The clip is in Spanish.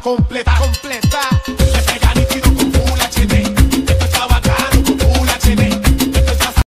completa, completa.